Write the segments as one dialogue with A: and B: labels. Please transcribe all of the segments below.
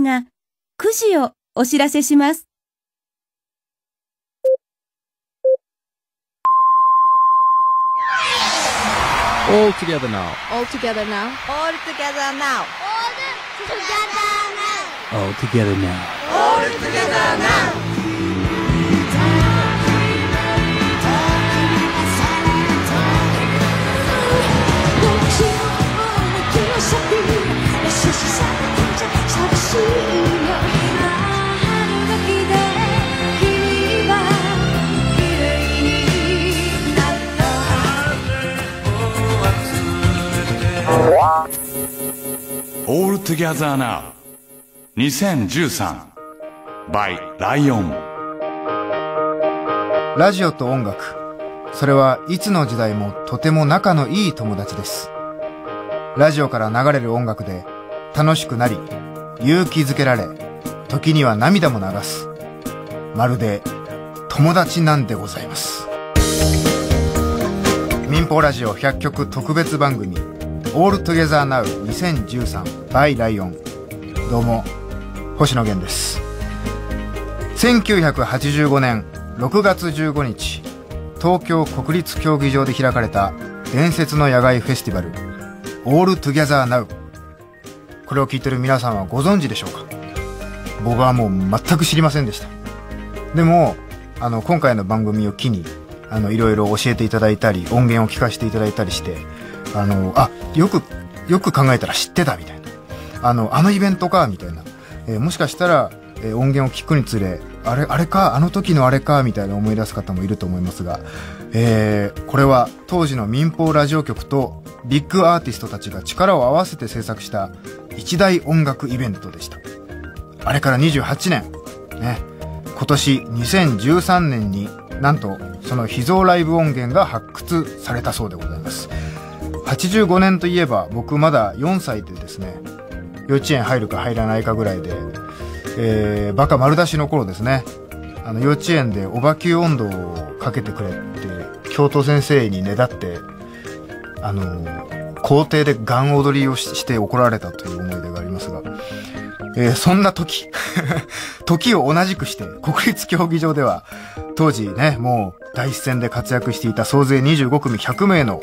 A: 部が9時をお知らせします。
B: All together now.
C: All together now.
D: All together now.
B: All together now.
E: All Together Now 2013 by ライオン
F: ラジオと音楽。それはいつの時代もとても仲のいい友達です。ラジオから流れる音楽で楽しくなり、勇気づけられ、時には涙も流す。まるで友達なんでございます。民放ラジオ100曲特別番組 All Together Now 2013 by ライオン。どうも、星野源です。1985年6月15日東京国立競技場で開かれた伝説の野外フェスティバル All Together Now これを聞いてる皆さんはご存知でしょうか？僕はもう全く知りませんでした。でもあの今回の番組を機にあのいろいろ教えていただいたり音源を聞かせていただいたりしてあのあよくよく考えたら知ってたみたいな。あのあのイベントかみたいな、えーもしかしたら、え音源を聞くにつれあれあれか？あの時のあれか？みたいな思い出す方もいると思いますが、えーこれは当時の民放ラジオ局とビッグアーティストたちが力を合わせて制作した一大音楽イベントでした。あれから28年。ね。今年2013年になんとその秘蔵ライブ音源が発掘されたそうでございます。85年といえば僕まだ4歳でですね幼稚園入るか入らないかぐらいで、えー、バカ丸出しの頃ですね。あの幼稚園でおばき温度をかけてくれって教頭先生にねだってあの校庭でガン踊りをしして怒られたという思い出がありますが、えーそんな時 時を同じくして国立競技場では当時ねもう第一線で活躍していた総勢25組100名の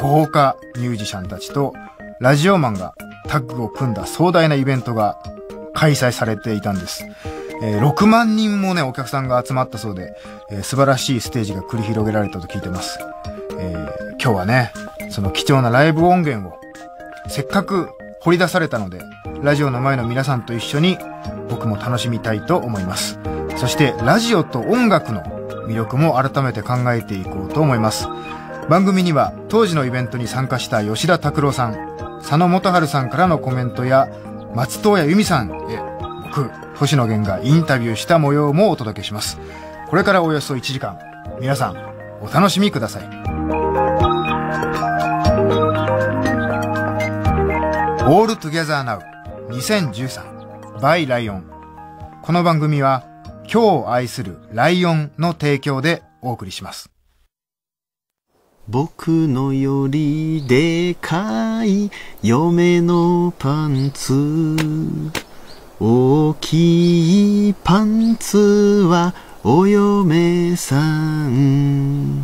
F: 豪華ミュージシャンたちとラジオマンがタッグを組んだ壮大なイベントが開催されていたんです。えー6万人もね、お客さんが集まったそうで、えー素晴らしいステージが繰り広げられたと聞いてます。えー今日はね、その貴重なライブ音源を、せっかく掘り出されたので、ラジオの前の皆さんと一緒に僕も楽しみたいと思います。そして、ラジオと音楽の魅力も改めて考えていこうと思います。番組には当時のイベントに参加した吉田拓郎さん、佐野元春さんからのコメントや、松任谷由実さんへ、僕、星野源がインタビューした模様もお届けします。これからおよそ1時間、皆さん、お楽しみください。All Together Now 2013 by ライオン。この番組は、今日を愛するライオンの提供でお送りします。
G: 僕のよりでかい嫁のパンツ。大きいパンツはお嫁さん。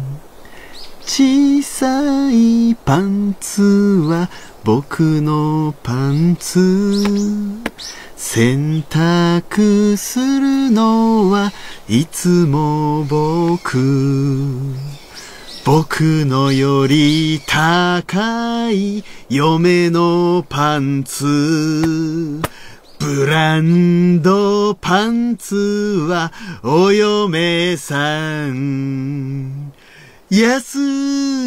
G: 小さいパンツは僕のパンツ。洗濯するのはいつも僕。僕のより高い嫁のパンツ。ブランドパンツはお嫁さん。ヤス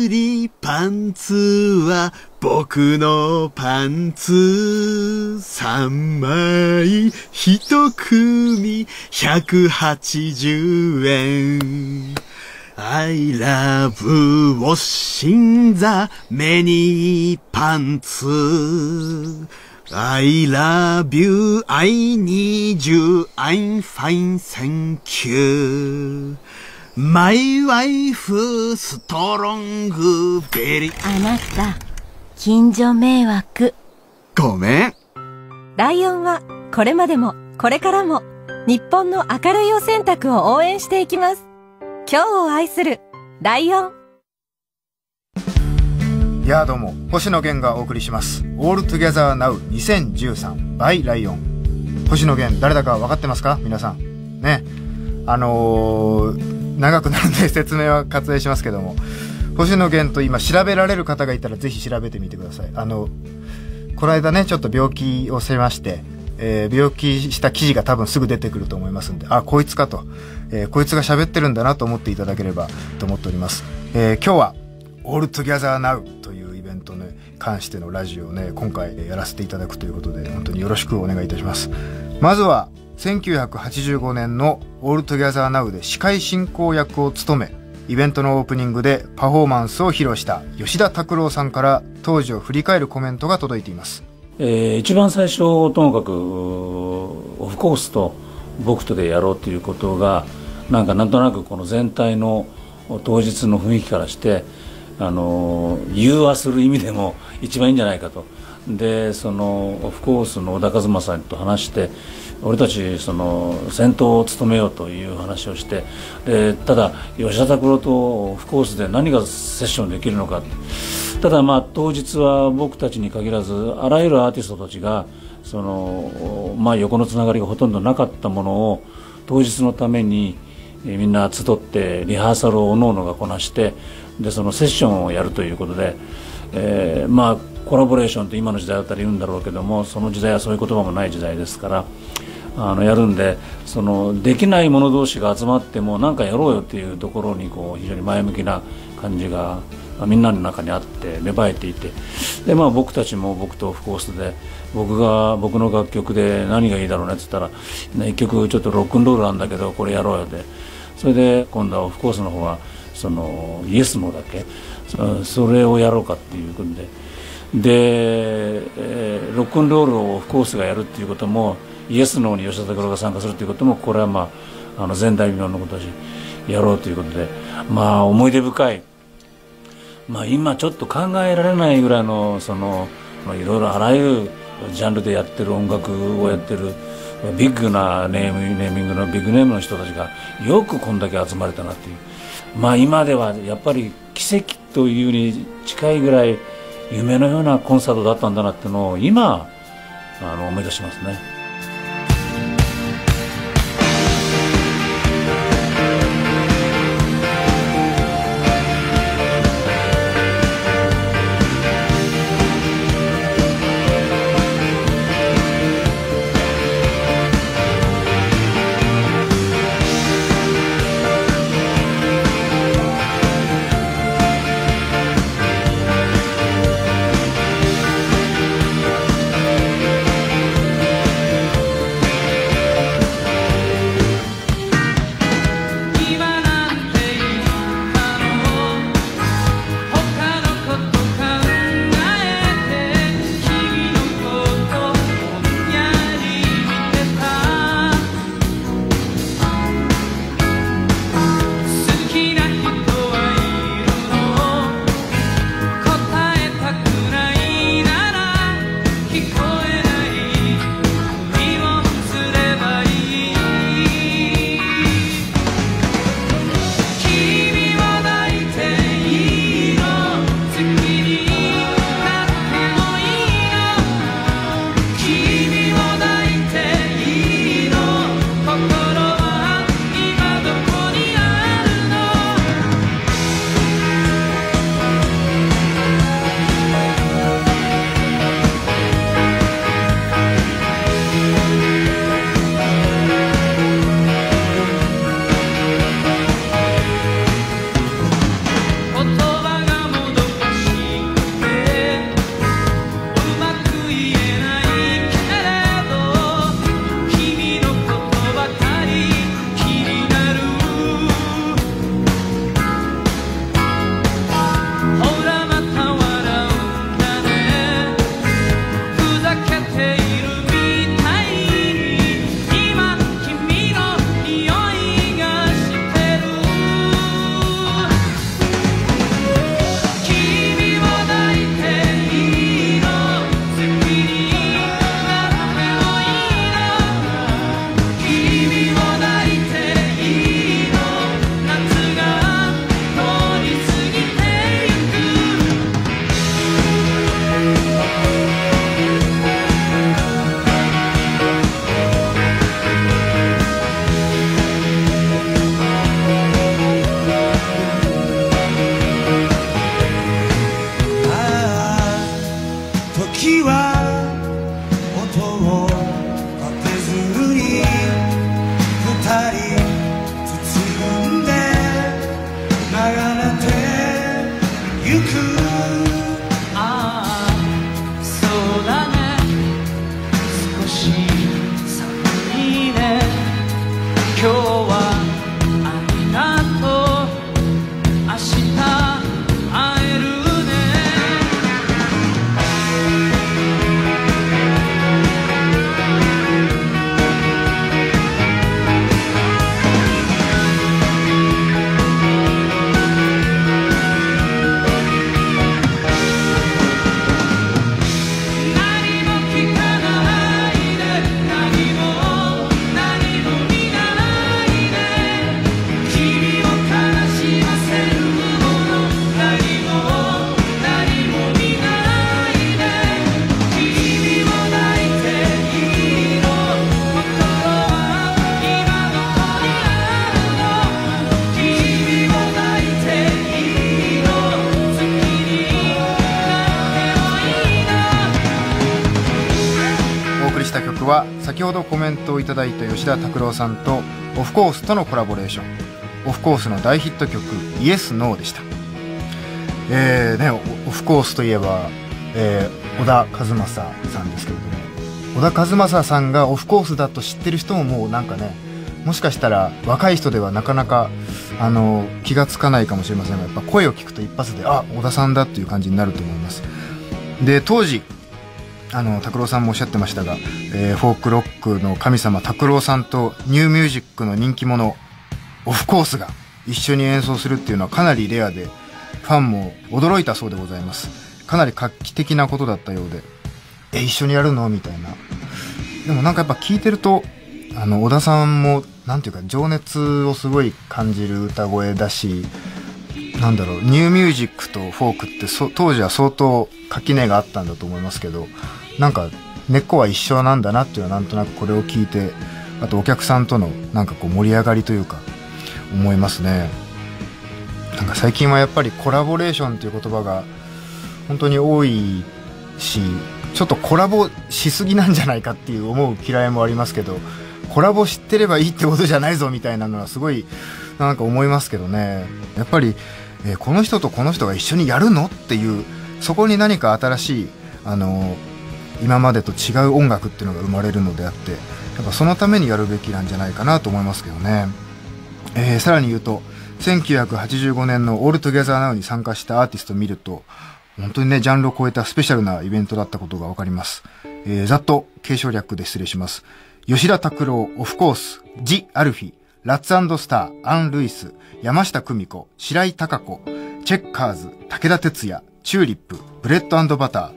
G: リパンツは僕のパンツ。三枚一組180円。I love washing the many pants. I love you, I need you, I'm fine, thank you. My wife, strong, very...
A: あなた、近所迷惑。
G: ごめん。
A: ライオンはこれまでもこれからも日本の明るいお選択を応援していきます今日を愛するライオン。
F: いやどうも星野源がお送りします「All Together Now 2013 by ライオン」星野源誰だか分かってますか？皆さん。ね。あのー、長くなるんで 説明は割愛しますけども。星野源と今調べられる方がいたらぜひ調べてみてください。あのこの間ねちょっと病気をしましてえー、病気した記事が多分すぐ出てくると思いますんで、あ、こいつかと、えー、こいつが喋ってるんだなと思っていただければと思っております。えー、今日は、All Together Now というイベントに関してのラジオをね、今回やらせていただくということで、本当によろしくお願いいたします。まずは、1985年の All Together Now で司会進行役を務め、イベントのオープニングでパフォーマンスを披露した吉田拓郎さんから当時を振り返るコメントが届いています。
C: えー、一番最初ともかくオフコースと僕とでやろうということがなんかなんとなくこの全体の当日の雰囲気からしてあの融和する意味でも一番いいんじゃないかと。でそのオフコースの小田和正さんと話して俺たちその先頭を務めようという話をしてでただ吉田拓郎とオフコースで何がセッションできるのかただまあ当日は僕たちに限らずあらゆるアーティストたちがその、まあ、横のつながりがほとんどなかったものを当日のためにみんな集ってリハーサルをおのおのがこなしてでそのセッションをやるということで、えー、まあコラボレーションって今の時代だったら言うんだろうけどもその時代はそういう言葉もない時代ですからあのやるんでそのできない者同士が集まっても何かやろうよっていうところにこう非常に前向きな感じがみんなの中にあって芽生えていてで、まあ、僕たちも僕とオフコースで僕が僕の楽曲で何がいいだろうねって言ったら、一曲ちょっとロックンロールなんだけどこれやろうよでそれで今度はオフコースの方はそのイエスノーだけ？それをやろうかっていうことで。で、えー、ロックンロールをオフコースがやるっていうこともイエスノーに吉田拓郎が参加するということもこれはまああの前代未聞のことだしやろうということで。まあ思い出深い。まあ、今ちょっと考えられないぐらいのそのいろいろあらゆるジャンルでやってる音楽をやってるビッグなネームネーミングのビッグネームの人たちがよくこんだけ集まれたなっていうまあ今ではやっぱり奇跡というに近いぐらい夢のようなコンサートだったんだなっていうのを今あの思い出しますね。
F: をいただいた吉田拓郎さんとオフコースとのコラボレーション。オフコースの大ヒット曲「イエス・ノー」でした。えーね、オフコースといえば、えー、小田和正さんですけれども。小田和正さんがオフコースだと知ってる人ももうなんかねもしかしたら若い人ではなかなかあの気がつかないかもしれませんがやっぱ声を聞くと一発であ小田さんだっていう感じになると思います。で当時あの拓郎さんもおっしゃってましたが、えー、フォークロックの神様拓郎さんとニューミュージックの人気者オフコースが一緒に演奏するっていうのはかなりレアでファンも驚いたそうでございます。かなり画期的なことだったようでえ一緒にやるの？みたいな。でもなんかやっぱ聞いてるとあの小田さんもなんていうか情熱をすごい感じる歌声だしなんだろうニューミュージックとフォークって当時は相当垣根があったんだと思いますけどなんか根っこは一緒なんだなっていうのはなんとなくこれを聞いてあとお客さんとのなんかこう盛り上がりというか思いますね。なんか最近はやっぱりコラボレーションという言葉が本当に多いしちょっとコラボしすぎなんじゃないかっていう思う嫌いもありますけどコラボ知ってればいいってことじゃないぞみたいなのはすごいなんか思いますけどね。やっぱり、えー、この人とこの人が一緒にやるの？っていうそこに何か新しいあの今までと違う音楽っていうのが生まれるのであってやっぱそのためにやるべきなんじゃないかなと思いますけどね、えー、さらに言うと1985年のオールトギャザーナウに参加したアーティストを見ると本当にね、ジャンルを超えたスペシャルなイベントだったことがわかります。えー、ざっと継承略で失礼します。吉田拓郎、オフコース、ジ・アルフィ、ラッツ&スター、アン・ルイス、山下久美子、白井貴子、チェッカーズ、武田鉄矢、チューリップ、ブレッド&バター、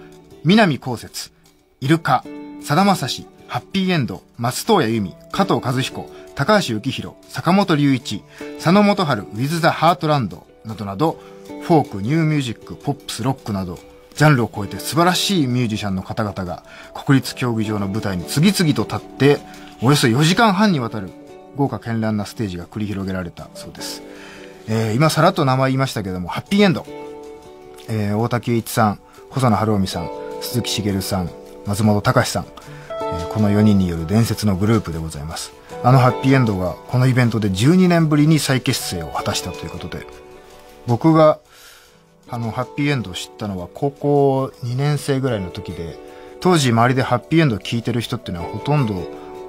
F: 南こうせつ、イルカ、さだまさし、ハッピーエンド、松任谷由実、加藤和彦、高橋幸宏、坂本龍一、佐野元春、 With the Heartland、などなど、フォーク、ニューミュージック、ポップス、ロックなど、ジャンルを超えて素晴らしいミュージシャンの方々が国立競技場の舞台に次々と立って、およそ4時間半にわたる豪華絢爛なステージが繰り広げられたそうです。えー、今さらっと名前言いましたけども、ハッピーエンド。えー、大竹一さん、細野晴臣さん、鈴木茂さん、松本隆さん、えー、この4人による伝説のグループでございます。あのハッピーエンドがこのイベントで12年ぶりに再結成を果たしたということで、僕があのハッピーエンドを知ったのは高校2年生ぐらいの時で、当時周りでハッピーエンドを聞いてる人っていうのはほとんど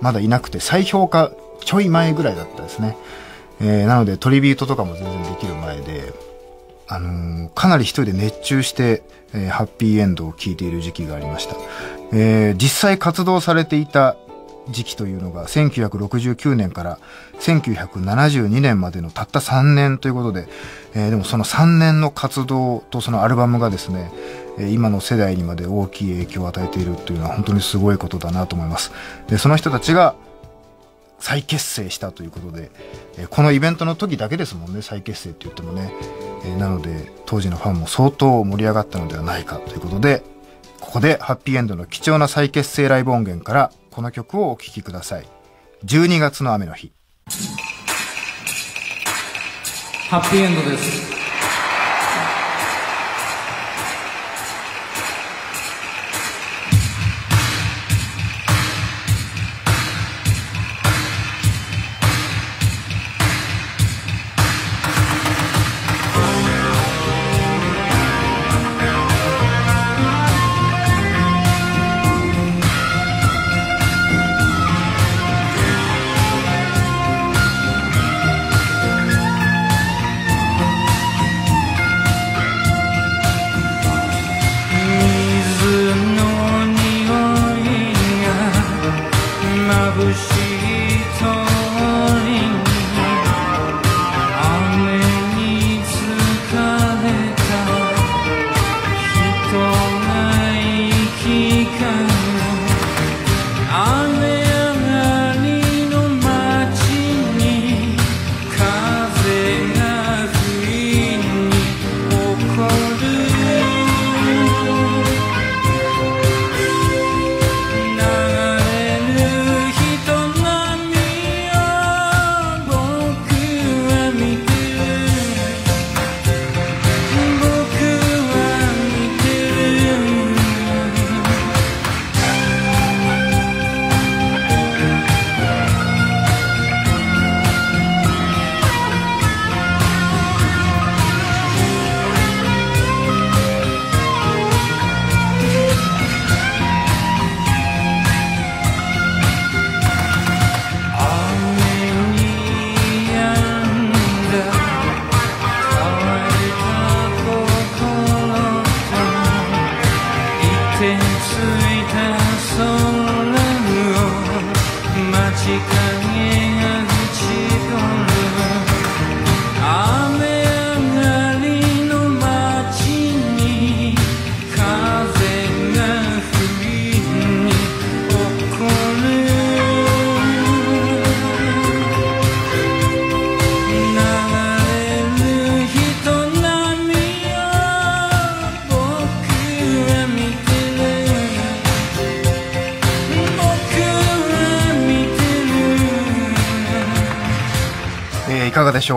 F: まだいなくて、再評価ちょい前ぐらいだったですね。えー、なのでトリビュートとかも全然できる前で、あのー、かなり一人で熱中して、えー、ハッピーエンドを聞いている時期がありました。えー、実際活動されていた時期というのが1969年から1972年までのたった3年ということで、えー、でもその3年の活動とそのアルバムがですね、え今の世代にまで大きい影響を与えているというのは本当にすごいことだなと思います。で、その人たちが再結成したということで、えこのイベントの時だけですもんね、再結成って言ってもね。えなので、当時のファンも相当盛り上がったのではないかということで、ここでハッピーエンドの貴重な再結成ライブ音源からこの曲をお聴きください。12月の雨の日。
C: ハッピーエンドです。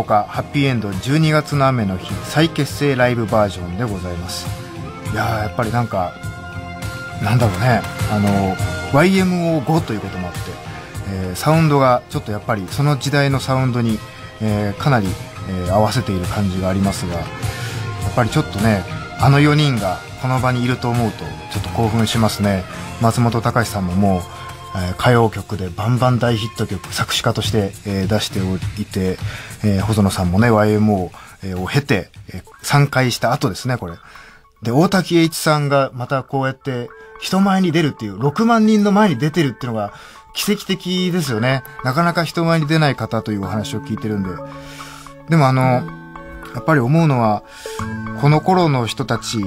F: ハッピーエンド12月の雨の日再結成ライブバージョンでございます。いやーやっぱりなんかなんだろうね。あの YMO5 ということもあって、えーサウンドがちょっとやっぱりその時代のサウンドに、えーかなり、えー合わせている感じがありますがやっぱりちょっとねあの4人がこの場にいると思うとちょっと興奮しますね。松本隆さんももう、歌謡曲でバンバン大ヒット曲作詞家として、え出しておいて、えー細野さんもね YMO を経て、えー参回した後ですねこれ。で大滝栄一さんがまたこうやって人前に出るっていう6万人の前に出てるっていうのが奇跡的ですよね。なかなか人前に出ない方というお話を聞いてるんで。でもあの、やっぱり思うのは、この頃の人たち、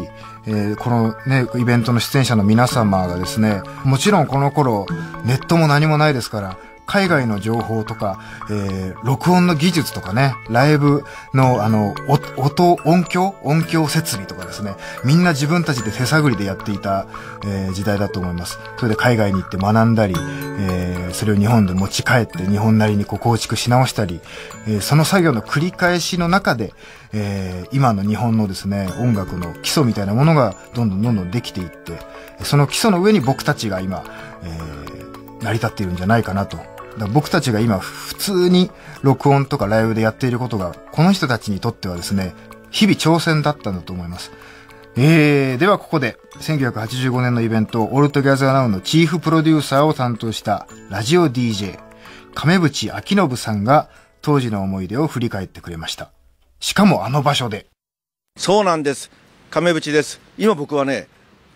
F: えーこのね、イベントの出演者の皆様がですね、もちろんこの頃、ネットも何もないですから、海外の情報とか、えー録音の技術とかね、ライブの、あの、音、音響？音響設備とかですね、みんな自分たちで手探りでやっていた、えー時代だと思います。それで海外に行って学んだり、えーそれを日本で持ち帰って日本なりにこう構築し直したり、えーその作業の繰り返しの中で、えー今の日本のですね、音楽の基礎みたいなものがどんどんどんどんできていって、その基礎の上に僕たちが今、えー成り立っているんじゃないかなと。だ僕たちが今普通に録音とかライブでやっていることが、この人たちにとってはですね、日々挑戦だったんだと思います。えー、ではここで、1985年のイベント、オールトギャザーナウのチーフプロデューサーを担当したラジオ DJ、亀渕明信さんが当時の思い出を振り返ってくれました。しかもあの場所で。
D: そうなんです亀渕です今僕はね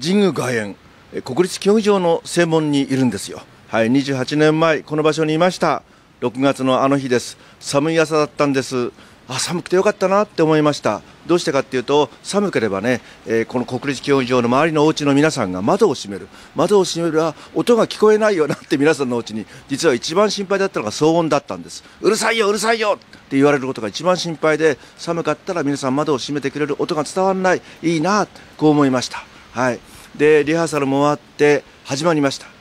D: 神宮外苑国立競技場の正門にいるんですよはい28年前この場所にいました。6月のあの日です。寒い朝だったんです。あ寒くてよかったなって思いました。どうしてかっていうと寒ければね、えーこの国立競技場の周りのお家の皆さんが窓を閉める。窓を閉めるあ音が聞こえないよなって皆さんのお家に実は一番心配だったのが騒音だったんです。うるさいようるさいよって言われることが一番心配で寒かったら皆さん窓を閉めてくれる。音が伝わらない。いいなこう思いました。はい。でリハーサルも終わって始まりました。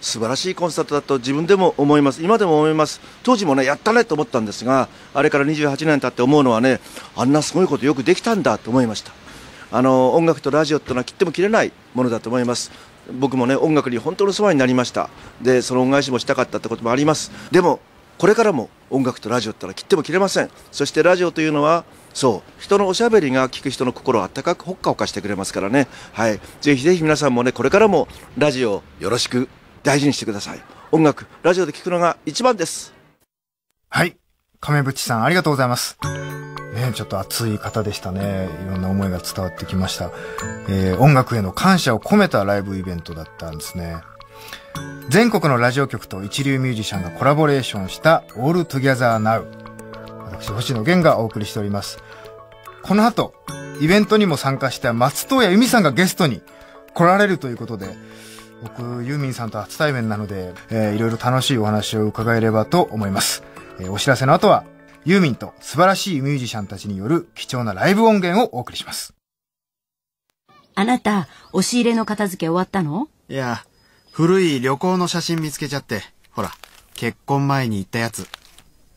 D: 素晴らしいコンサートだと自分でも思います。今でも思います。当時もねやったねと思ったんですがあれから28年経って思うのはねあんなすごいことよくできたんだと思いました。あの音楽とラジオってのは切っても切れないものだと思います。僕もね音楽に本当のそばになりました。でその恩返しもしたかったってこともあります。でもこれからも音楽とラジオってのは切っても切れません。そしてラジオというのはそう人のおしゃべりが聞く人の心をあったかくほっかほかしてくれますからね。はい。ぜひぜひ皆さんもねこれからもラジオよろしく大事にしてください音楽ラジオで聞くのが一番です
F: はい。亀渕さん、ありがとうございます。ねちょっと熱い方でしたね。いろんな思いが伝わってきました。えー音楽への感謝を込めたライブイベントだったんですね。全国のラジオ局と一流ミュージシャンがコラボレーションした All Together Now。私、星野源がお送りしております。この後、イベントにも参加した松任谷由実さんがゲストに来られるということで、僕、ユーミンさんと初対面なので、えーいろいろ楽しいお話を伺えればと思います。えーお知らせの後は、ユーミンと素晴らしいミュージシャンたちによる貴重なライブ音源をお送りします。
H: あなた、押し入れの片付け終わったの？
G: いや、古い旅行の写真見つけちゃって。ほら、結婚前に行ったやつ。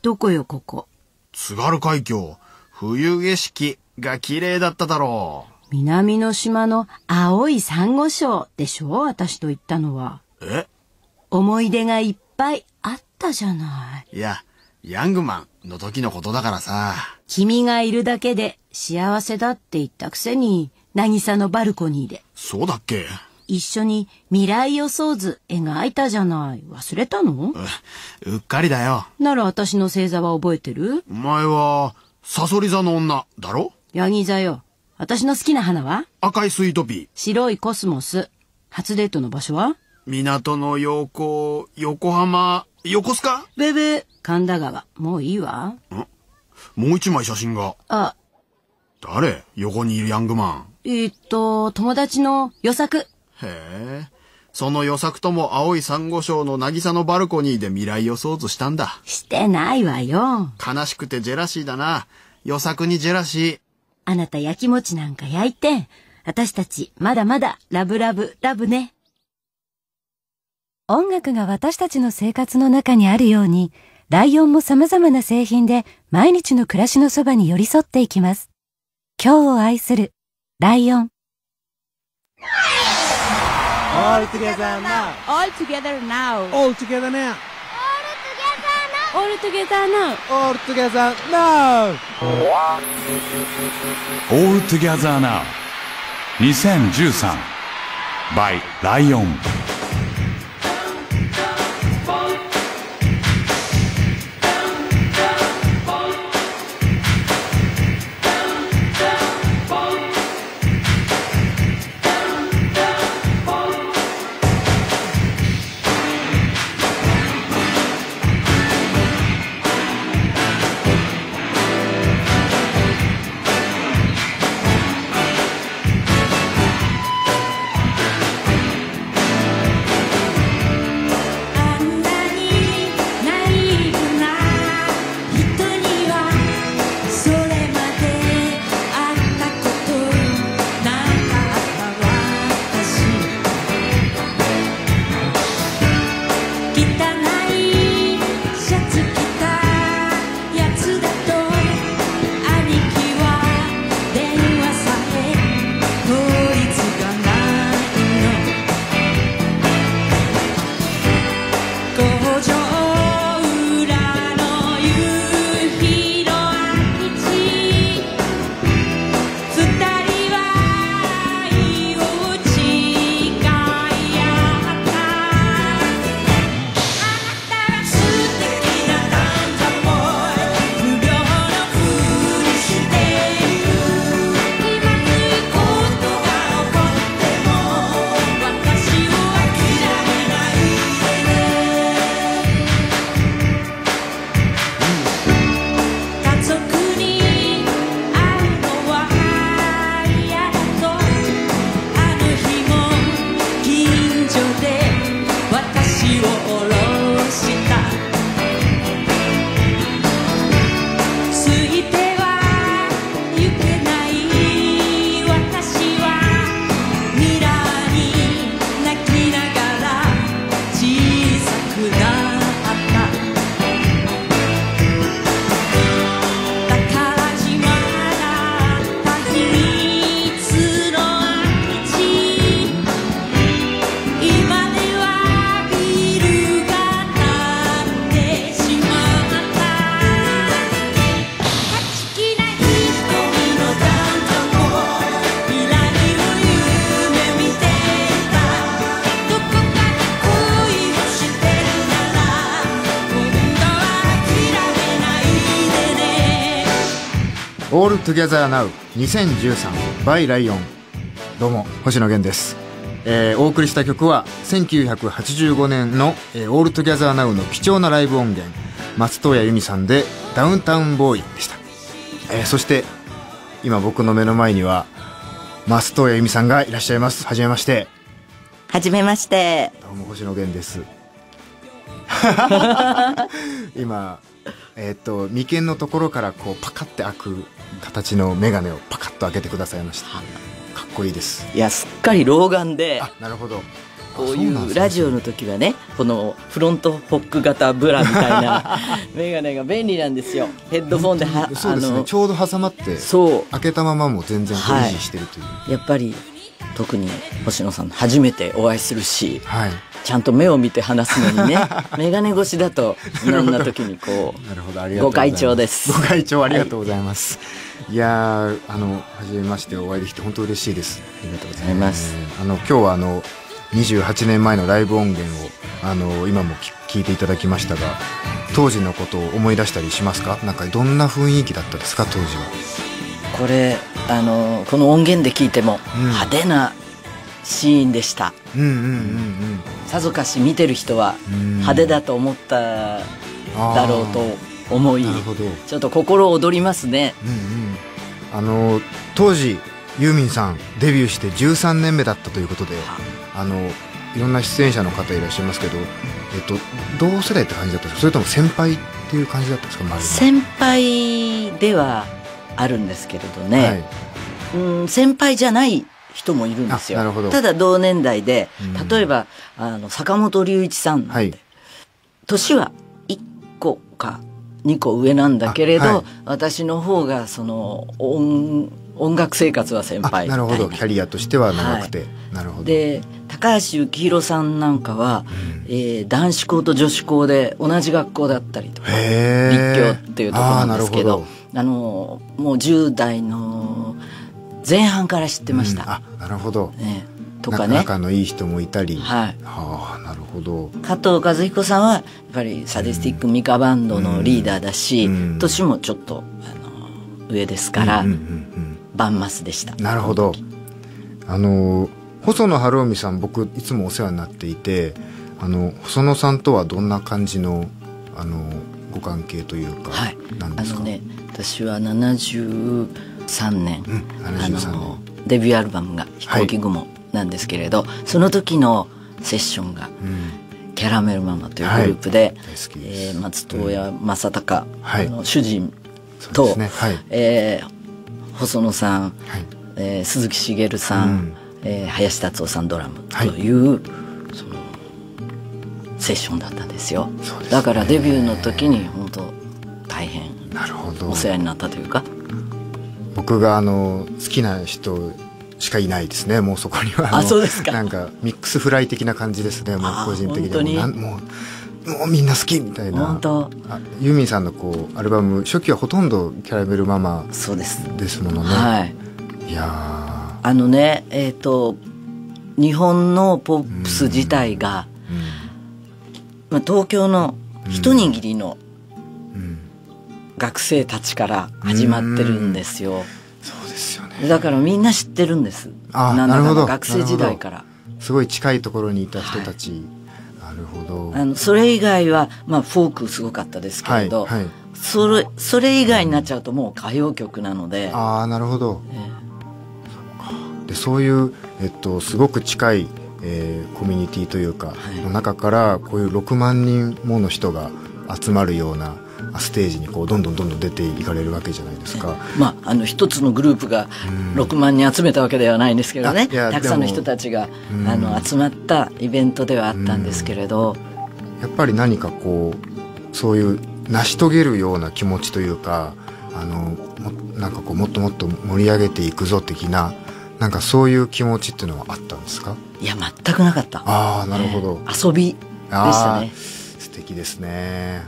H: どこよ、ここ？
G: 津軽海峡、冬景色が綺麗だっただろ
H: 南の島の青い珊瑚礁でしょ？私と言ったのは。
G: う。え？
H: 思い出がいっぱいあったじゃない。
G: いや、ヤングマンの時のことだからさ。
H: 君がいるだけで幸せだって言ったくせに、渚のバルコニーで。
G: そうだっけ？
H: 一緒に未来予想図描いたじゃない。忘れたの？
G: うっかりだよ。
H: なら私の星座は覚えてる？
G: お前は、サソリ座の女、だろ？
H: ヤギ座よ。私の好きな花は？
G: 赤いスイートピー。
H: 白いコスモス。初デートの場所は？
G: 港の陽光、横浜、横須賀？
H: ブーブー、神田川、もういいわ。
G: もう一枚写真が。
H: あ、
G: 誰？横にいるヤングマン。
H: えーっと、友達の予作。
G: へえ。その予作とも青い珊瑚礁の渚のバルコニーで未来予想図したんだ。
H: してないわよ。
G: 悲しくてジェラシーだな。予作にジェラシー。
H: あなた焼き餅なんか焼いて、私たちまだまだラブラブラブね。
A: 音楽が私たちの生活の中にあるように、ライオンも様々な製品で毎日の暮らしのそばに寄り添っていきます。今日を愛する、ライオン。
B: All together now.
H: All together now.
B: All together now.
H: All together now.
B: All together now.
E: All together now 2013 by ライオン
F: All together now 2013 by ライオンどうも星野源です、えーお送りした曲は1985年の、えー All together now の貴重なライブ音源松任谷由実さんで Downtown Boy でした、えーそして今僕の目の前には松任谷由実さんがいらっしゃいます。はじめまして。
I: はじめまして。
F: どうも星野源です。今えーっと眉間のところからこうパカって開く形の眼鏡をパカッと開けてくださいました。かっこいいです。
I: いや、すっかり老眼で、
F: あなるほど。
I: こういうラジオの時はね、このフロントホック型ブラみたいなメガネが便利なんですよ。ヘッドフォンでは、
F: そうですね。ちょうど挟まって
I: そう。
F: 開けたままも全然こう
I: はい
F: 維持してるという。
I: やっぱり特に星野さん初めてお会いするし
F: はい、
I: ちゃんと目を見て話すのにね 眼鏡越しだといろんな時にこう
F: なるほどありがとう
I: ご会長です。
F: ご会長ありがとうございます、い、やーあの初めましてお会いできて本当嬉しいです。
I: ありがとうございます、
F: えーあの今日はあの28年前のライブ音源をあの今も聞聞いていただきましたが当時のことを思い出したりしますか？なんかどんな雰囲気だったですか当時は
I: これあのこの音源で聞いても
F: うん。
I: 派手なシーンでした。
F: うんうんうん
I: さぞかし見てる人は
F: うん。
I: 派手だと思っただろうと思いちょっと心躍りますね。
F: うんうん。あの当時ユーミンさんデビューして13年目だったということであ。のいろんな出演者の方いらっしゃいますけど、えっと、同世代って感じだったんですか？それとも先輩っていう感じだったんですか？
I: 先輩ではあるんですけれどね、
F: はい。
I: うん先輩じゃない人もいるんですよ。ただ同年代で
F: うん。
I: 例えばあの坂本龍一さんなんて、
F: はい。
I: 年は1個か2個上なんだけれど、
F: あはい。
I: 私の方がその音音楽生活は先
F: あ
I: 輩
F: ないるほど。キャリアとしては長くて、
I: は
F: なるほど。
I: で高橋幸宏さんなんかは、えー男子校と女子校で同じ学校だったりとか立教っていうところなんですけど
F: あ
I: のもう10代の前半から知ってました、
F: うん。あなるほど。
I: ねとか
F: な
I: ね
F: 仲のいい人もいたり。
I: はい。
F: はあなるほど。
I: 加藤和彦さんはやっぱりサディスティックミカバンドのリーダーだし、
F: うん。
I: 年もちょっとあの上ですから、
F: うんうんうん
I: バンマスでした。
F: なるほど。あの細野晴臣さん僕いつもお世話になっていてあの細野さんとはどんな感じのあのご関係というか、
I: はい。
F: なんですか？
I: あのね私は73年、
F: うん
I: あ
F: 73
I: の
F: 年。
I: デビューアルバムが「飛行機雲」なんですけれど、その時のセッションが
F: うん。
I: キャラメルママというグループで、
F: 大好きです。
I: えー松任谷正隆、
F: はい
I: あの主人と、
F: ね。はい。
I: えー細野さん、
F: はい。
I: えー鈴木茂さん、
F: うん。
I: えー林達夫さんドラム
F: はい
I: とい。う、そのセッションだったんですよ。
F: ね。
I: だからデビューの時に本当大変お世話になったというか。
F: 僕があの好きな人しかいないですねもうそこには。
I: あ
F: の
I: そうですか。
F: なんかミックスフライ的な感じですねもう
I: あ
F: 個人的
I: に
F: もうもうみんな好きみたいな。
I: 本当。
F: あユーミンさんのこうアルバム初期はほとんどキャラメルママ
I: そうです。
F: ですものね、
I: はい。
F: い、や
I: あのねえっ、と日本のポップス自体が、
F: ーうん。
I: まあ、東京の一握りの
F: うん。
I: 学生たちから始まってるんですよ、
F: そうですよね。
I: だからみんな知ってるんです。
F: あ
I: な
F: るほど。
I: 学生時代から。
F: すごい近いところにいた人たち、なるほど。
I: あのそれ以外は、まあ、フォークすごかったですけれど、
F: はいはい。
I: それそれ以外になっちゃうともう歌謡曲なので、
F: ああなるほど。
I: え
F: でそういう、えっと、すごく近い、えーコミュニティというか、
I: い。
F: の中からこういう6万人もの人が集まるようなあステージにこうどんどんどんどん出ていかれるわけじゃないですか。
I: まあ、あの一つのグループが6万人集めたわけではないんですけどね。たくさんの人たちが
F: うん。
I: あの集まったイベントではあったんですけれど、
F: やっぱり何かこうそういう成し遂げるような気持ちというかあのもなんかこうもっともっと盛り上げていくぞ的ななんかそういう気持ちっていうのはあったんですか？
I: いや全くなかった。
F: ああなるほど、
I: えー遊びでしたね。
F: 素敵ですね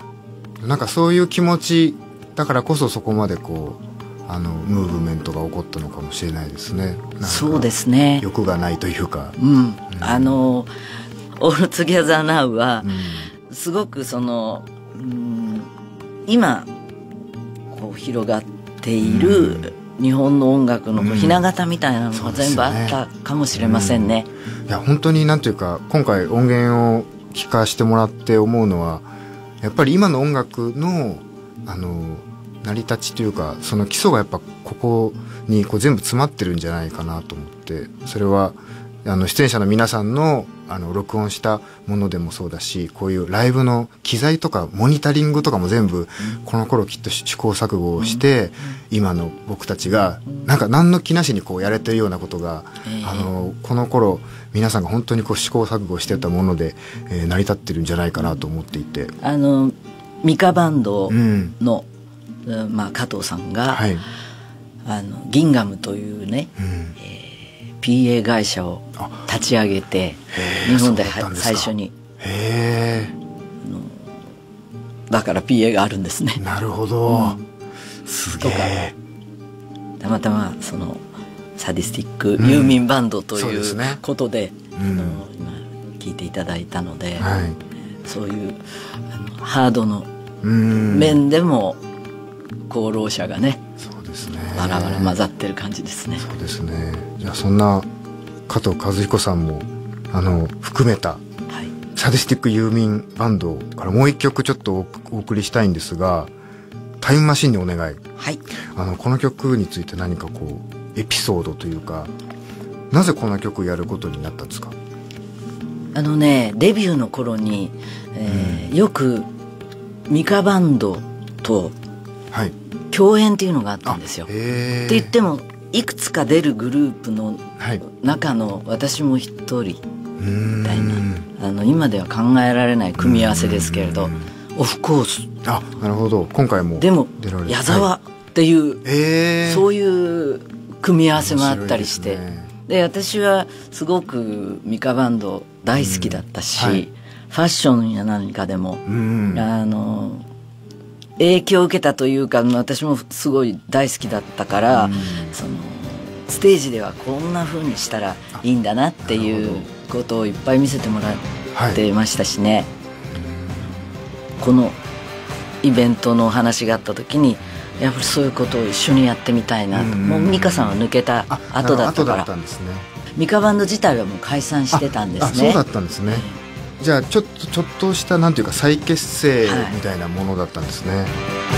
F: なんかそういう気持ちだからこそそこまでこうあのムーブメントが起こったのかもしれないですね。
I: そうですね。
F: 欲がないというか、
I: うん、あの「 All together now」は
F: うん。
I: すごくその、うん、今こう広がっている日本の音楽のひな形みたいなのが全部あったかもしれませんね。
F: いや本当になんていうか今回音源を聞かせてもらって思うのはやっぱり今の音楽のあの成り立ちというかその基礎がやっぱここにこう全部詰まってるんじゃないかなと思ってそれはあの出演者の皆さんのあの録音したものでもそうだしこういうライブの機材とかモニタリングとかも全部この頃きっと試行錯誤をして今の僕たちがなんか何の気なしにこうやれてるようなことが
I: ええ。
F: あのこの頃皆さんが本当にこう試行錯誤してたもので、えー成り立ってるんじゃないかなと思っていて。
I: あのミカバンド
F: うん。
I: の、うんまあ、加藤さんが、
F: はい、
I: あのギンガムというね
F: うん、
I: PA 会社を立ち上げて日本で最初に。
F: へ
I: だから PA があるんですね。
F: え。なるほど、すげえ
I: たまたまそのサディスティックユーミンバンドということで、
F: うん。
I: あの今聞いていただいたので、
F: はい。
I: そういうハードの
F: うん。
I: 面でも功労者がねバラバラ混ざってる感じですね。
F: そうですね。じゃあそんな加藤和彦さんもあの含めたサディスティックユーミンバンドからもう一曲ちょっとおお送りしたいんですが「タイムマシンにお願い」
I: はい。
F: あのこの曲について何かこうエピソードというかなぜこの曲をやることになったんですか？
I: あのねデビューの頃に、えーよくミカバンドと
F: はい
I: 共演っていうのがあったんですよ。
F: へ
I: って言ってもいくつか出るグループの
F: はい。
I: 中の私も一人みたいなあの今では考えられない組み合わせですけれどオフコース
F: あなるほど。今回も
I: でも矢沢っていう、
F: え
I: そういう組み合わせもあったりして。
F: で
I: 私はすごくミカバンド大好きだったし、
F: うん。はい。
I: ファッションや何かでも、
F: うん。
I: あの影響を受けたというか私もすごい大好きだったから、そのステージではこんな風にしたらいいんだなっていうことをいっぱい見せてもらってましたしね、このイベントのお話があった時にやっぱりそういうことを一緒にやってみたいなと、
F: うん。
I: もう美香さんは抜けた後だったから。
F: ったんですね。
I: ミカバンド自体はもう解散してたんですね。
F: あそうだったんですねじゃあちょっとちょっとしたなんていうか再結成みたいなものだったんですね、
E: ソ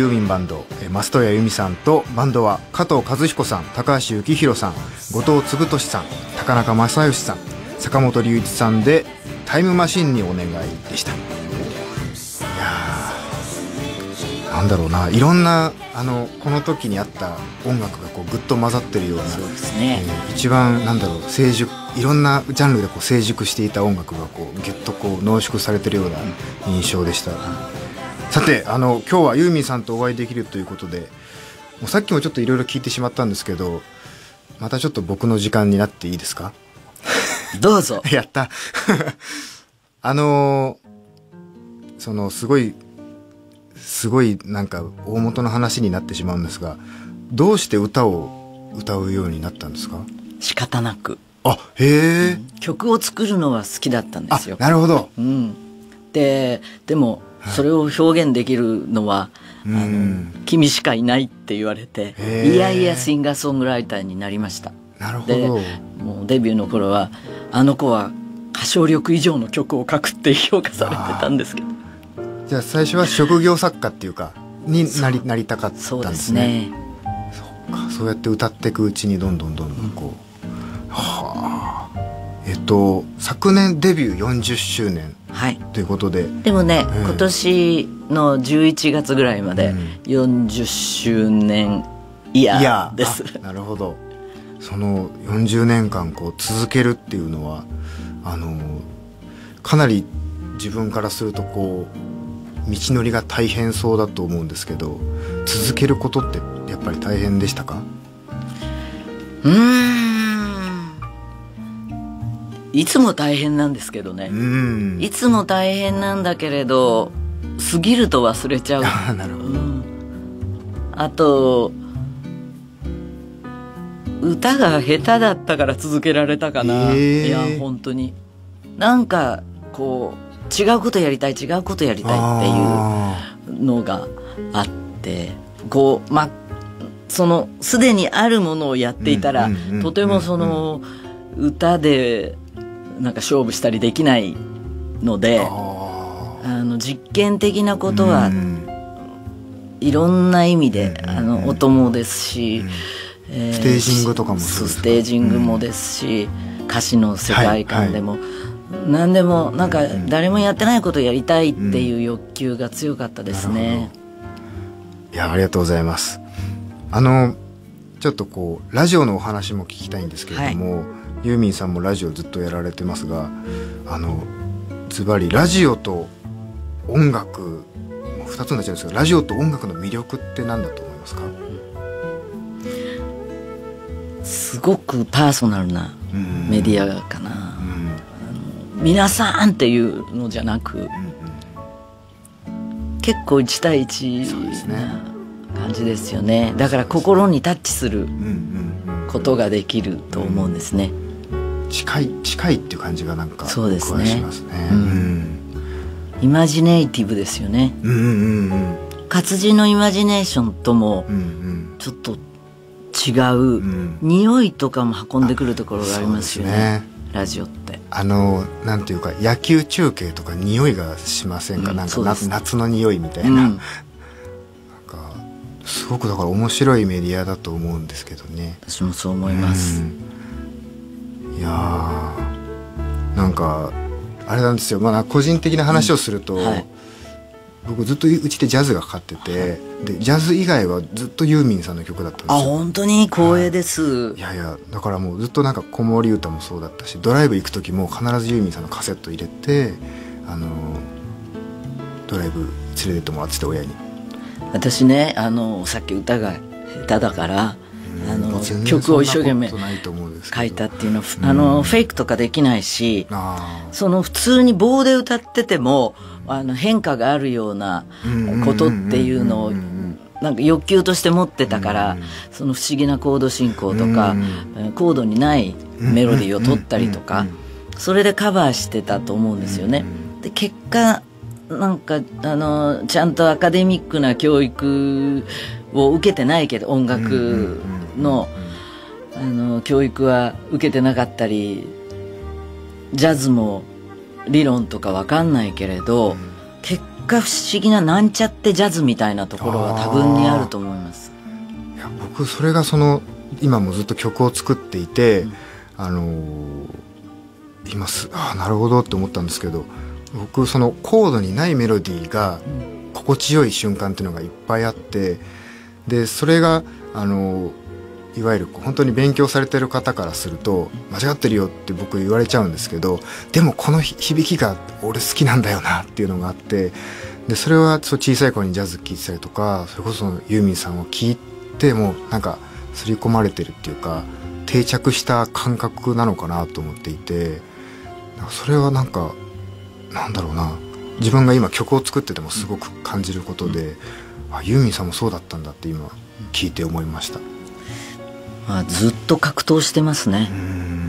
F: ユーミンバンドえー増戸谷由美さんとバンドは加藤和彦さん高橋幸宏さん後藤嗣俊さん高中正義さん坂本龍一さんで「タイムマシンにお願い」でした。いやーなんだろうないろんなあのこの時にあった音楽がこうぐっと混ざってるような
I: そうですね、
F: えー一番なんだろう成熟いろんなジャンルでこう成熟していた音楽がこうギュッとこう濃縮されてるような印象でした、さてあの今日はユーミンさんとお会いできるということでもうさっきもちょっといろいろ聞いてしまったんですけどまたちょっと僕の時間になっていいですか？
I: どうぞ。
F: やった。あのーそのすごいすごいなんか大元の話になってしまうんですがどうして歌を歌うようになったんですか？
I: 仕方なく。
F: あへえ、
I: 曲を作るのは好きだったんですよ。
F: なるほど。
I: うん、ででもそれを表現できるのは、あの君しかいないって言われていやいやシンガーソングライターになりました。
F: なるほ
I: で
F: ど
I: もうデビューの頃はあの子は歌唱力以上の曲を書くって評価されてたんですけど。
F: じゃあ最初は職業作家っていうかになりなりたかったんですね。
I: そうですね。
F: か。そうやって歌っていくうちにどんどんどんどんこう、はあ。えっと昨年デビュー40周年
I: はい。
F: ということで、
I: でもね、
F: ええ。
I: 今年の11月ぐらいまで40周年イヤ
F: いや。
I: ーです。
F: あなるほど。その40年間こう続けるっていうのはあのかなり自分からするとこう道のりが大変そうだと思うんですけど続けることってやっぱり大変でしたか？
I: うーんいつも大変なんですけどね、
F: うん。
I: いつも大変なんだけれど過ぎると忘れちゃう。
F: あなるほど、
I: あと歌が下手だったから続けられたかな、
F: えー。
I: いや本当に。なんかこう違うことやりたい違うことやりたいっていう
F: あ
I: のがあってこうまそのすでにあるものをやっていたら、
F: うんうんうんうん。
I: とてもその歌でなんか勝負したりできないのであの実験的なことは
F: うん。
I: いろんな意味で、あの音もですし、え
F: ステージングとかも
I: ステージングもですし、歌詞の世界観でも、何でもなんか誰もやってないことをやりたいっていう欲求が強かったですね。
F: いやありがとうございます。あのちょっとこうラジオのお話も聞きたいんですけれども、ユーミンさんもラジオずっとやられてますがあのズバリラジオと音楽もう2つになっちゃうんですけどラジオと音楽の魅力って何だと思いますか？
I: すごくパーソナルなメディアかな、あの皆さんっていうのじゃなく、結構1対1な感じですよね。だから心にタッチすることができると思うんですね、
F: 近い近いっていう感じがなんか
I: そうですね。
F: しますね。
I: うん。イマジネイティブですよね、
F: うんうんうん
I: 活字のイマジネーションともちょっと違う、匂いとかも運んでくるところがありますよね。
F: ね。
I: ラジオって。
F: あのなんていうか野球中継とか匂いがしませんか、
I: うん
F: なんか夏夏の匂いみたいな、
I: うん
F: すごくだから面白いメディアだと思うんですけどね。
I: 私もそう思います、
F: うん。いやーなんかあれなんですよ。まあ個人的な話をすると、僕ずっとうちでジャズがかかってて、でジャズ以外はずっとユーミンさんの曲だったんですよ。
I: あ本当に光栄です、
F: い。やいやだからもうずっとなんか子守歌もそうだったしドライブ行く時も必ずユーミンさんのカセット入れてあのドライブ連れてってもらってて親に
I: 私ねあのさっき歌が下手だから、あの曲を一生懸命書いたっていうのは、あのフェイクとかできないし
F: あ
I: その普通に棒で歌っててもあの変化があるようなことっていうのをなんか欲求として持ってたから、その不思議なコード進行とか、えーコードにないメロディーを取ったりとか、それでカバーしてたと思うんですよね。で結果なんかあのちゃんとアカデミックな教育を受けてないけど音楽のあの教育は受けてなかったりジャズも理論とかわかんないけれど、結果不思議ななんちゃってジャズみたいなところは多分にあると思います。
F: 僕それがその今もずっと曲を作っていて、あのー今すあーなるほどって思ったんですけど僕そのコードにないメロディーが心地よい瞬間っていうのがいっぱいあってでそれがあのいわゆる本当に勉強されてる方からすると間違ってるよって僕言われちゃうんですけどでもこのひ響きが俺好きなんだよなっていうのがあってでそれはそう小さい頃にジャズ聴いてたりとかそれこそユーミンさんを聴いてもうなんか刷り込まれてるっていうか定着した感覚なのかなと思っていてそれはなんかなんだろうな。自分が今曲を作っててもすごく感じることで、あユーミンさんもそうだったんだって今聞いて思いました、
I: まあ、ずっと格闘してますね。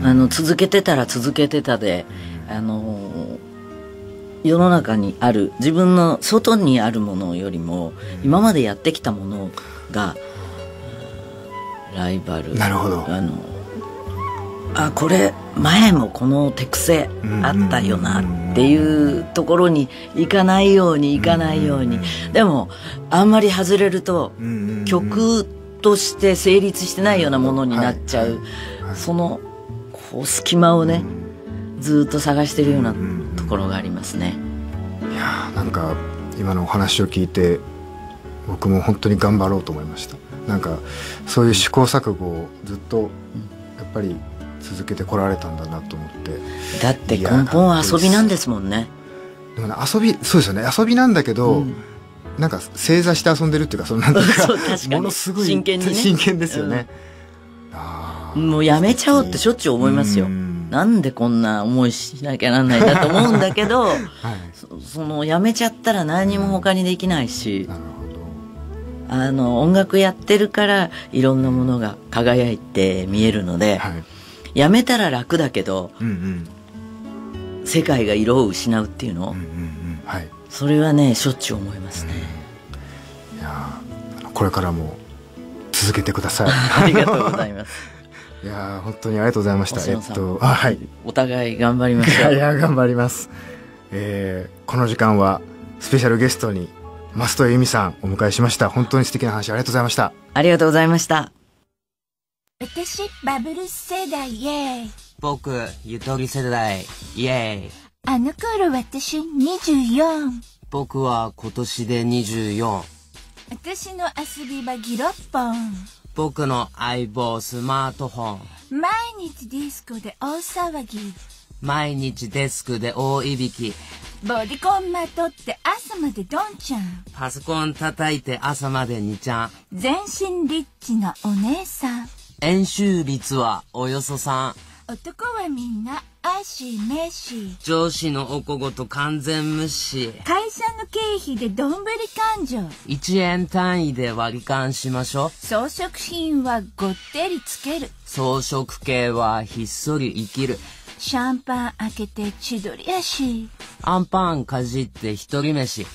I: あの続けてたら続けてたであの世の中にある自分の外にあるものよりも今までやってきたものがライバル。
F: なるほど。
I: あのあこれ前もこの手癖あったよなっていうところに行かないように行かないように。でもあんまり外れると曲として成立してないようなものになっちゃう。そのこう隙間をねずっと探してるようなところがありますね。
F: いやーなんか今のお話を聞いて僕も本当に頑張ろうと思いました。なんかそういう試行錯誤をずっとやっぱり続けてこられたんだなと思って。
I: だって根本は遊びなんですもんね。
F: でもね遊びそうですよね。遊びなんだけど、なんか正座して遊んでるっていうかそのなんか ものすごい
I: 真剣にね。
F: 真剣ですよね、
I: もうやめちゃおうってしょっちゅう思いますよ。なんでこんな思いしなきゃなんないんだと思うんだけど、そそのやめちゃったら何も他にできないし、あの音楽やってるからいろんなものが輝いて見えるので、やめたら楽だけど、世界が色を失うっていうの、
F: はい、
I: それはねしょっちゅう思いますね。
F: これからも続けてください。
I: ありがとうございます。
F: いやー本当にありがとうございました。えっとあはい。
I: お互い頑張りましょう。
F: いや頑張ります、えーこの時間はスペシャルゲストに増戸由美さんお迎えしました。本当に素敵な話ありがとうございました。
I: ありがとうございました。
E: 私、バブル世代、イェーイ。
J: 僕、ゆとり世代、イェーイ。
E: あの頃私、24。
J: 僕は今年で24。
E: 私の遊び場、ギロッポン。
J: 僕の相棒、スマートフォン。
E: 毎日ディスコで大騒ぎ。
J: 毎日デスクで大いびき。
E: ボディコンまとって朝までドンちゃん。
J: パソコン叩いて朝まで2ちゃん。
E: 全身リッチなお姉さん。
J: 円周率はおよそ3。
E: 男はみんな、アシメシ。
J: 上司のお小言完全無視。
E: 会社の経費でどんぶり勘定。
J: 1円単位で割り勘しましょう。
E: 装飾品はごってりつける。
J: 装飾系はひっそり生きる。
E: シャンパン開けて千鳥足。
J: アンパンかじって一人飯。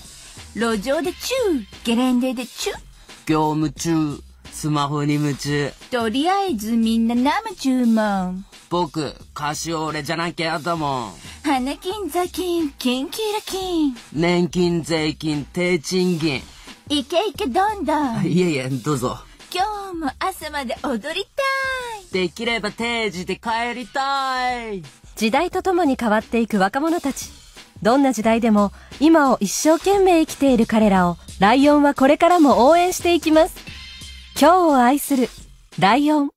E: 路上でチュー。ゲレンデでチュー。
J: 業務中、スマホに夢中。
E: とりあえずみんな生注文。
J: 僕、カシオレじゃなきゃだもん。
E: 花金座金、キンキラ金。
J: 年金、税金、低賃金。
E: いけいけどんどん。
J: いえいえ、どうぞ。
E: 今日も朝まで踊りたい。
J: できれば定時で帰りたい。
A: 時代とともに変わっていく若者たち。どんな時代でも今を一生懸命生きている彼らをライオンはこれからも応援していきます。今日を愛するライオン。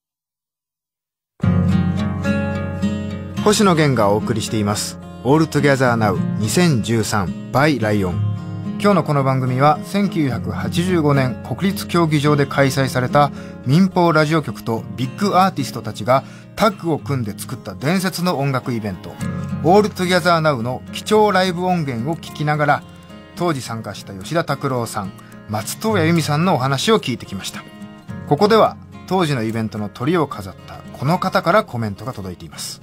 F: 星野源がお送りしています「All Together Now 2013 by ライオン」今日のこの番組は1985年国立競技場で開催された民放ラジオ局とビッグアーティストたちがタッグを組んで作った伝説の音楽イベント「All Together Now」の貴重ライブ音源を聞きながら当時参加した吉田拓郎さん松任谷由実さんのお話を聞いてきました。ここでは当時のイベントのトリを飾ったこの方からコメントが届いています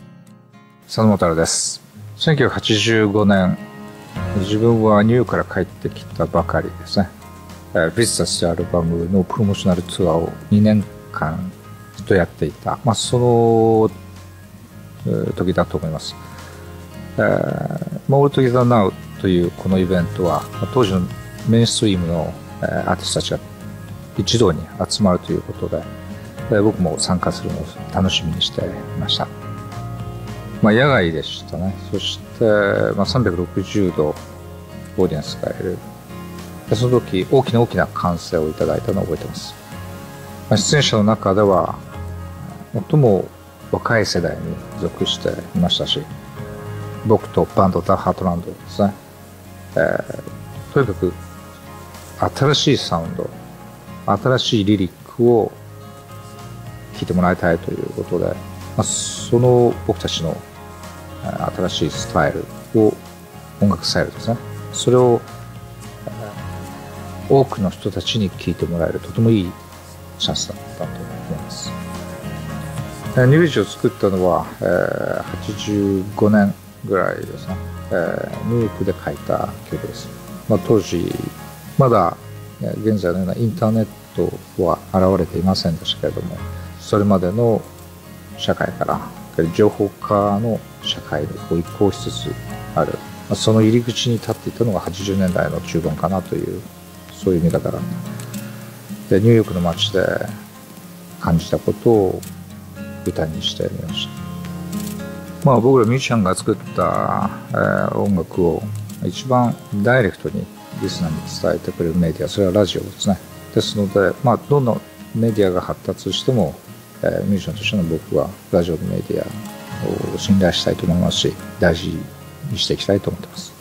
K: 佐野太郎です。1985年、自分はニューヨークから帰ってきたばかりですね。えービジタスアルバムのプロモーショナルツアーを2年間ずっとやっていた。まあ、その、時だと思います。えー、まあ、All Together Now というこのイベントは、当時のメインストリームの、アーティストたちが一堂に集まるということで、えー僕も参加するのを楽しみにしていました。まあ、野外でしたね。そして、まあ、360度オーディエンスがいる。その時、大きな大きな歓声をいただいたのを覚えてます。まあ、出演者の中では、最も若い世代に属していましたし、僕とバンドザ・ハートランドですね。えーとにかく、新しいサウンド、新しいリリックを聴いてもらいたいということで、まあ、その僕たちの新しいスタイルを、音楽スタイルですね。それを、多くの人たちに聴いてもらえるとてもいい
L: チャンスだったと思います。ニューエイジを作ったのは、え85年ぐらいですね、えニューヨークで書いた曲です。まあ、当時、まだ、現在のようなインターネットは現れていませんでしたけれども、それまでの社会から情報化の社会に移行しつつある、その入り口に立っていたのが80年代の中盤かなというそういう見方だった。でニューヨークの街で感じたことを歌にしてみました。まあ僕らミュージシャンが作った、え音楽を一番ダイレクトにリスナーに伝えてくれるメディアそれはラジオですね。ですのでまあどんなメディアが発達しても、えーミュージシャンとしての僕はラジオのメディアを信頼したいと思いますし大事にしていきたいと思ってます。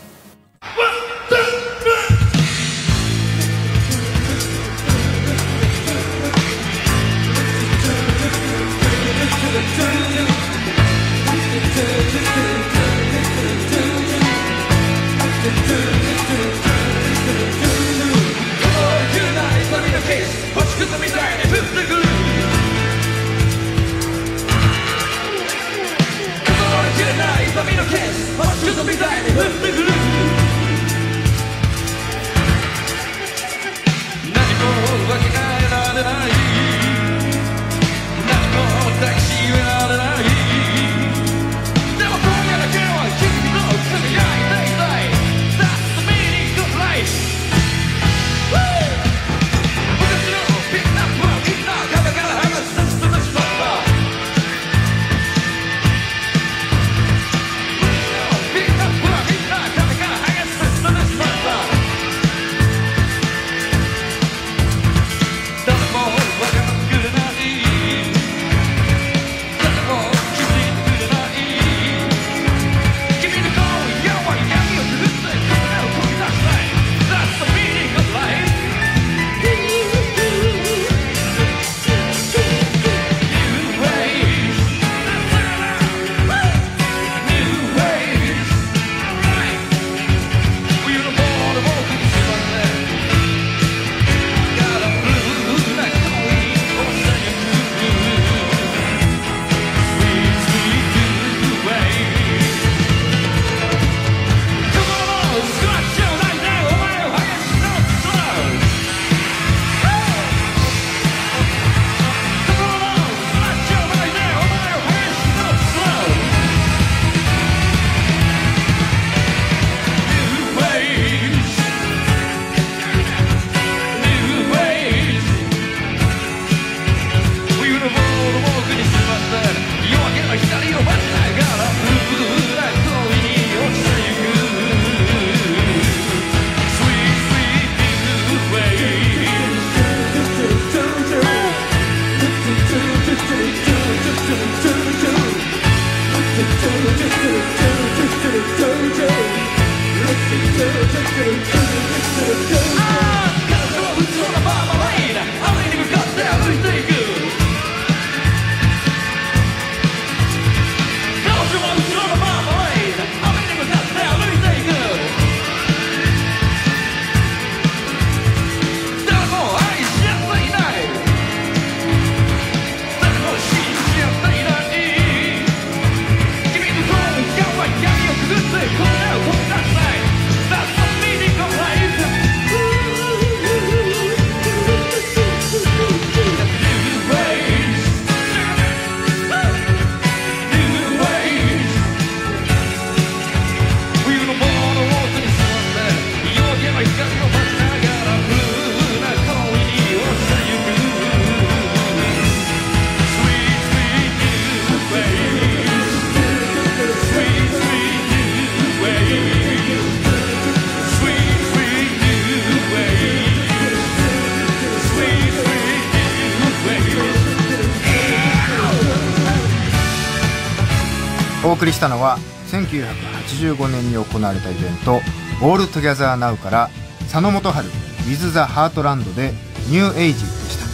F: したのは1985年に行われたイベント「 All together now から佐野元春 With the Heartland で New Age でした、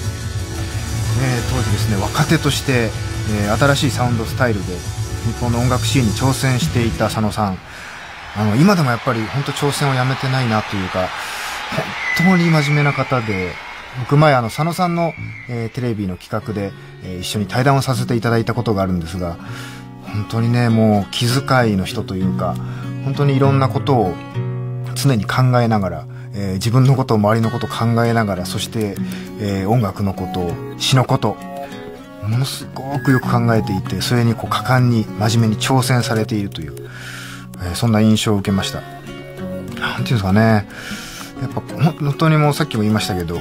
F: えー当時ですね若手として、えー新しいサウンドスタイルで日本の音楽シーンに挑戦していた佐野さん。あの今でもやっぱり本当挑戦をやめてないなというか本当に真面目な方で僕前あの佐野さんの、えーテレビの企画で、えー一緒に対談をさせていただいたことがあるんですが本当にねもう気遣いの人というか本当にいろんなことを常に考えながら、えー自分のことを周りのことを考えながらそして、えー音楽のこと詩のことものすごくよく考えていてそれにこう果敢に真面目に挑戦されているという、えーそんな印象を受けました。なんていうんですかね。やっぱ本当にもうさっきも言いましたけど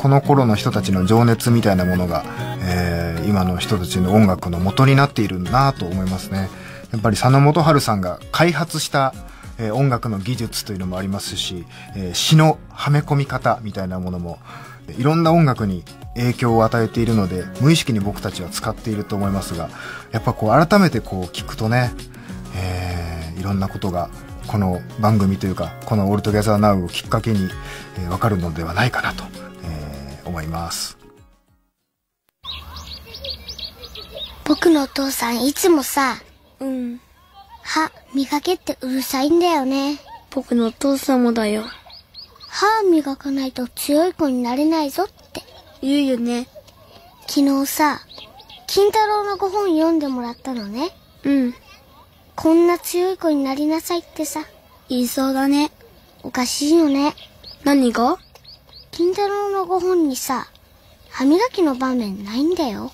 F: この頃の人たちの情熱みたいなものが、えー今の人たちの音楽の元になっているなと思いますね。やっぱり佐野元春さんが開発した、え音楽の技術というのもありますし、え詩のはめ込み方みたいなものもいろんな音楽に影響を与えているので無意識に僕たちは使っていると思いますがやっぱこう改めてこう聞くとね、えーいろんなことがこの番組というかこの「オールトギャザーナウをきっかけに、えーわかるのではないかなと、思います
M: 僕のお父さんいつもさ、うん。歯磨けってうるさいんだよね。僕のお父さんもだよ。歯磨かないと強い子になれないぞって。言うよね。昨日さ、金太郎のご本読んでもらったのね。うん。こんな強い子になりなさいってさ。言いそうだね。おかしいよね。何が？金太郎のご本にさ、歯磨きの場面ないんだよ。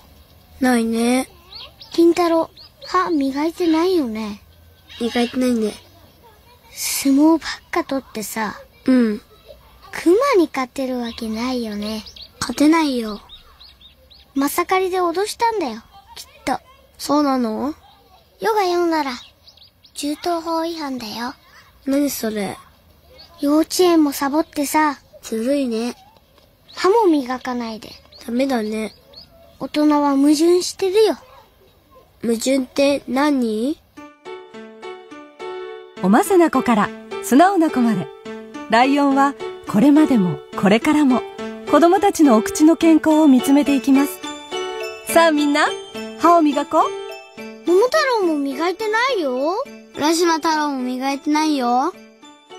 M: ないね。金太郎、歯磨いてないよね。磨いてないね。相撲ばっか取ってさ。うん。熊に勝てるわけないよね。勝てないよ。まさかりで脅したんだよ。きっと。そうなの？ヨガ読んだら、銃刀法違反だよ。何それ？幼稚園もサボってさ。ずるいね。歯も磨かないで。ダメだね。大人は矛盾してるよ。矛盾って何？
A: おませな子から素直な子までライオンはこれまでもこれからも子供たちのお口の健康を見つめていきますさあみんな歯を磨こう
M: 桃太郎も磨いてないよ。浦島太郎も磨いてないよ。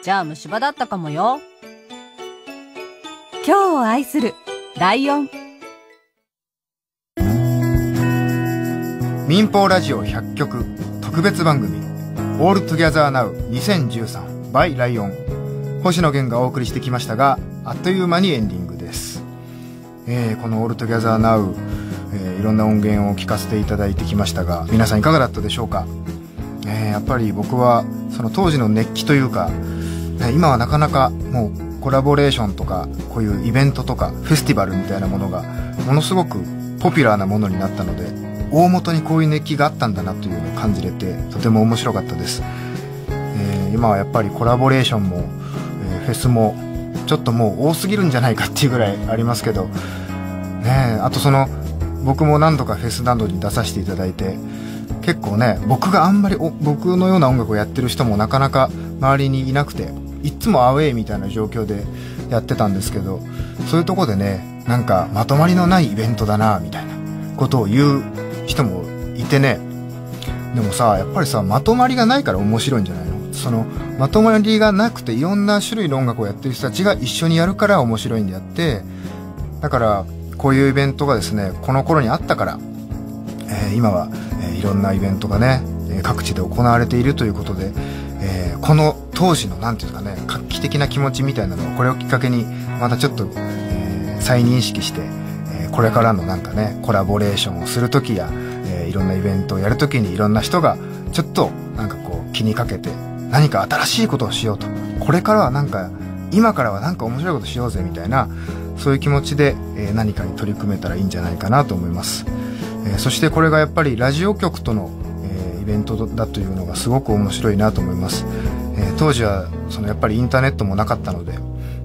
A: じゃあ虫歯だったかもよ今日を愛するライオン。
F: 民放ラジオ100曲。特別番組「 All together now 2013 by ライオン」星野源がお送りしてきましたがあっという間にエンディングです、えーこの「 All together now、えーいろんな音源を聞かせていただいてきましたが皆さんいかがだったでしょうか、えーやっぱり僕はその当時の熱気というか、今はなかなかもうコラボレーションとかこういうイベントとかフェスティバルみたいなものがものすごくポピュラーなものになったので大元にこういう熱気があったんだなというのを感じれてとても面白かったです、えー今はやっぱりコラボレーションも、えーフェスもちょっともう多すぎるんじゃないかっていうぐらいありますけどねあとその僕も何度かフェスなどに出させていただいて結構ね僕があんまり僕のような音楽をやってる人もなかなか周りにいなくていつもアウェイみたいな状況でやってたんですけどそういうとこでねなんかまとまりのないイベントだなみたいなことを言う人もいてね。でもさやっぱりさまとまりがないから面白いんじゃないの？そのまとまりがなくていろんな種類の音楽をやってる人たちが一緒にやるから面白いんであってだからこういうイベントがですねこの頃にあったから、えー今は、えーいろんなイベントがね各地で行われているということで、この当時のなんていうんですかね画期的な気持ちみたいなのをこれをきっかけにまたちょっと、えー再認識して、えーこれからのなんかねコラボレーションをする時や、えーいろんなイベントをやる時にいろんな人がちょっとなんかこう気にかけて何か新しいことをしようと。これからはなんか今からはなんか面白いことしようぜみたいなそういう気持ちで、えー何かに取り組めたらいいんじゃないかなと思います、えーそしてこれがやっぱりラジオ局との、えイベントだというのがすごく面白いなと思います、当時はそのやっぱりインターネットもなかったので、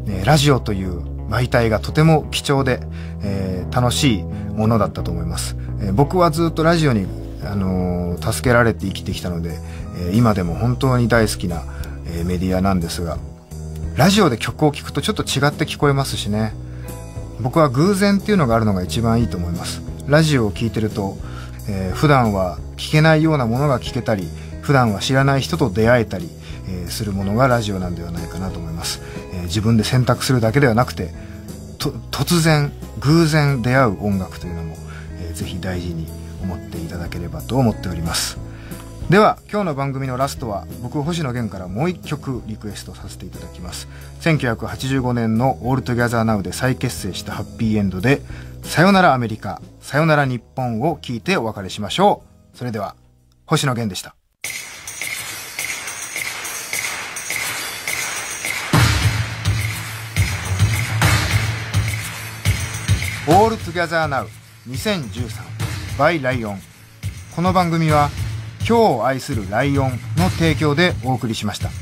F: えーラジオという媒体がとても貴重で、えー楽しいものだったと思います、えー僕はずっとラジオに、あのー助けられて生きてきたので、えー今でも本当に大好きな、えーメディアなんですがラジオで曲を聴くとちょっと違って聞こえますしね。僕は偶然っていうのがあるのが一番いいと思います。ラジオを聴いてると、えー普段は聞けないようなものが聞けたり普段は知らない人と出会えたり、えーするものがラジオなんではないかなと思います、えー自分で選択するだけではなくてと突然偶然出会う音楽というのも、えーぜひ大事に思っていただければと思っております。では今日の番組のラストは僕星野源からもう一曲リクエストさせていただきます。1985年の「オールトギャザーナウで再結成したハッピーエンドで「さよならアメリカさよなら日本」を聞いてお別れしましょう。それでは星野源でした「All together now 2013 by ライオン」この番組は今日を愛するライオンの提供でお送りしました。